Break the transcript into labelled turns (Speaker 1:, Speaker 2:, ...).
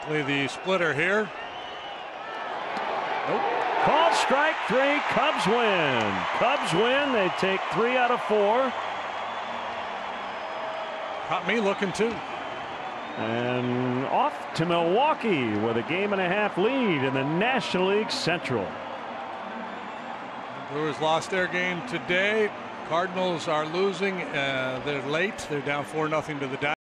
Speaker 1: Likely the splitter here.
Speaker 2: Call strike three. Cubs win. Cubs win. They take three out of four.
Speaker 1: Caught me looking too.
Speaker 2: And off to Milwaukee with a game and a half lead in the National League Central.
Speaker 1: Brewers lost their game today. Cardinals are losing. Uh, they're late. They're down 4 0 to the Dodgers.